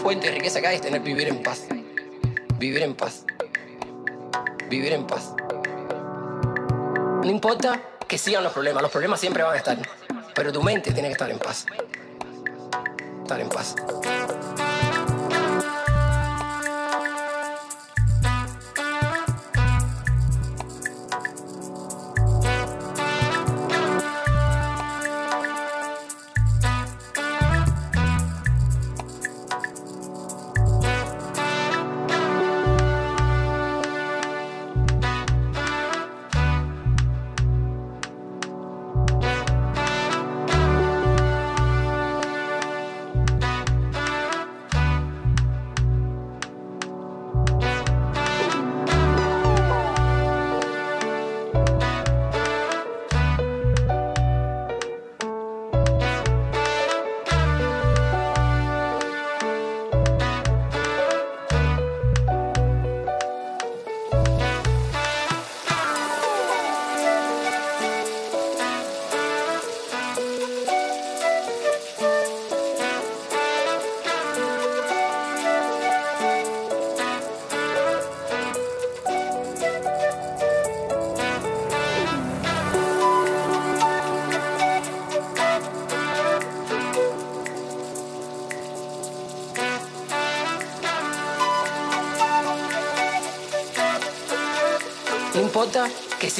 fuente de riqueza que hay es tener vivir en paz. Vivir en paz. Vivir en paz. No importa que sigan los problemas, los problemas siempre van a estar. Pero tu mente tiene que estar en paz. Estar en paz.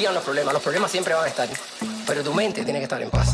Los problemas, los problemas siempre van a estar. Pero tu mente tiene que estar en paz.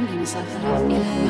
reminding myself that I've never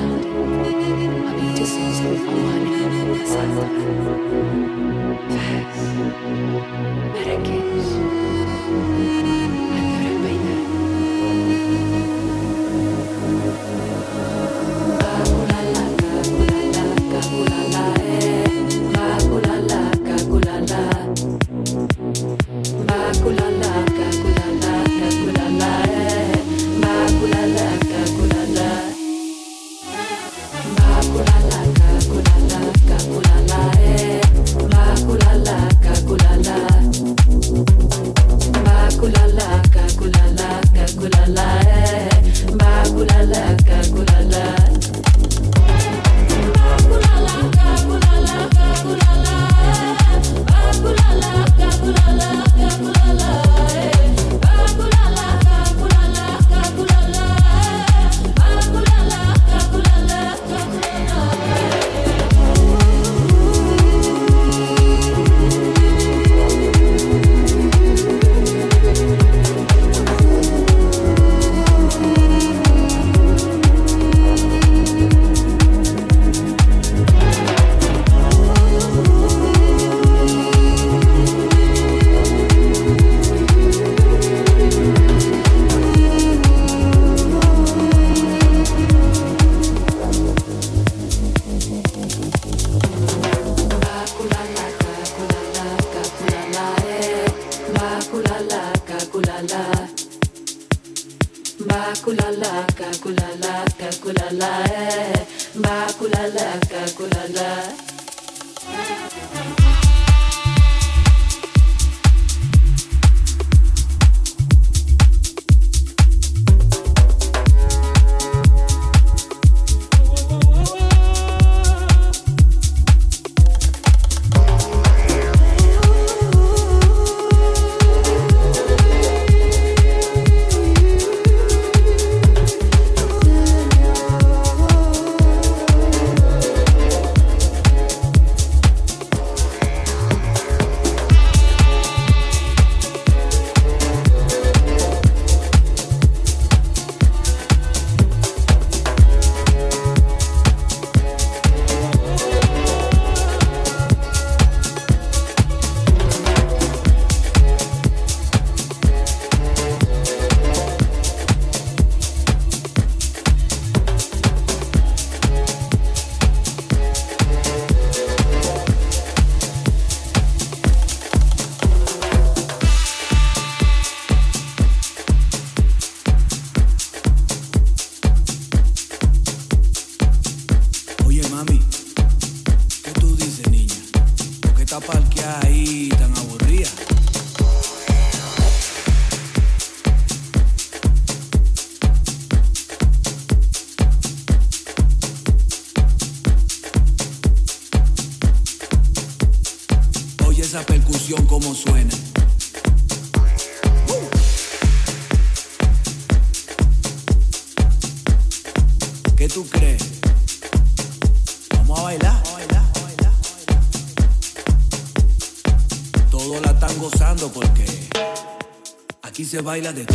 baila de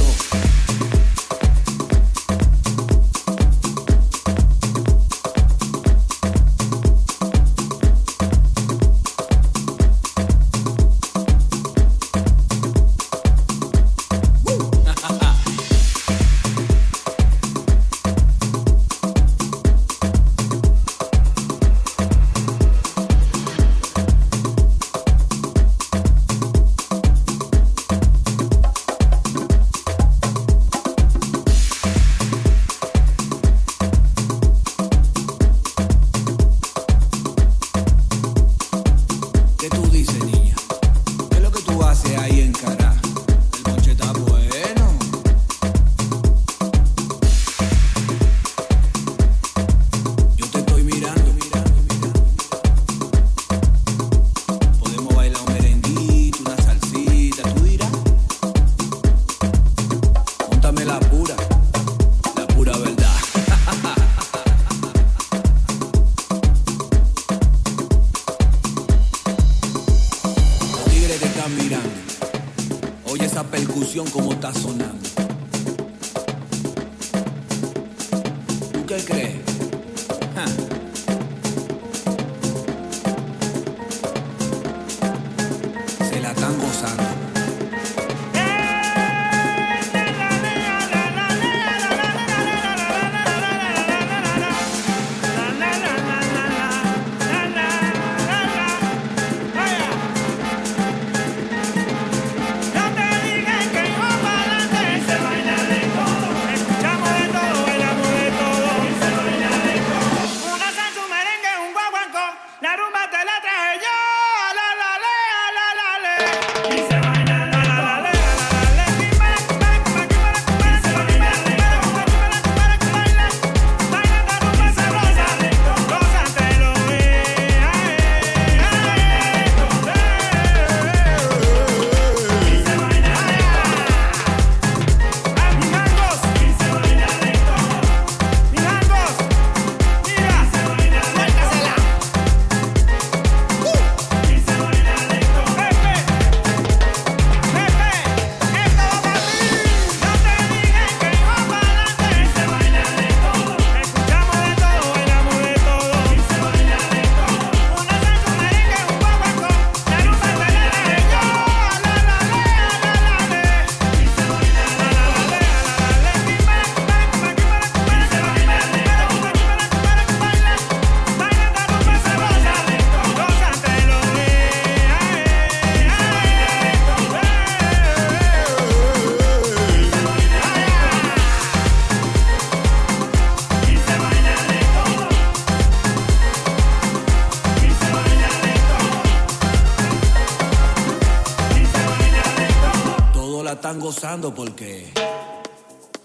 porque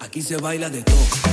aquí se baila de todo.